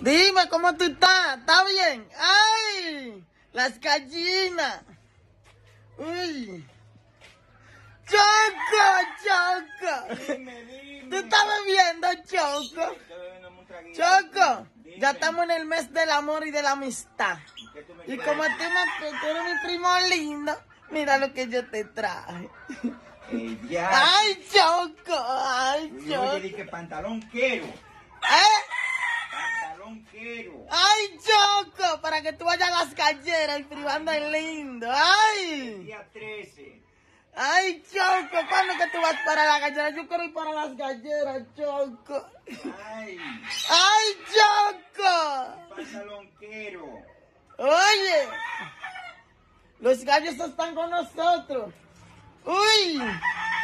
Dime, ¿cómo tú estás? ¿Está bien? ¡Ay! Las gallinas. Uy. ¡Choco, Choco! ¿Tú estás bebiendo, Choco? Choco, ya estamos en el mes del amor y de la amistad. Y como tú, me, tú eres mi primo lindo, mira lo que yo te traje. Eh, ya. ¡Ay, Choco! ¡Ay, Yo Choco! le dije pantalón quiero. ¡Ay, Choco! Para que tú vayas a las calleras y privando el lindo. ¡Ay! Día 13. ¡Ay, Choco! ¿Cuándo que tú vas para la gallera? Yo quiero ir para las galleras, Choco. Ay, ¡Ay, Choco! pantalón quiero. Oye, los gallos están con nosotros. ¡Uy! ¡Grítalo! ¿Cuándo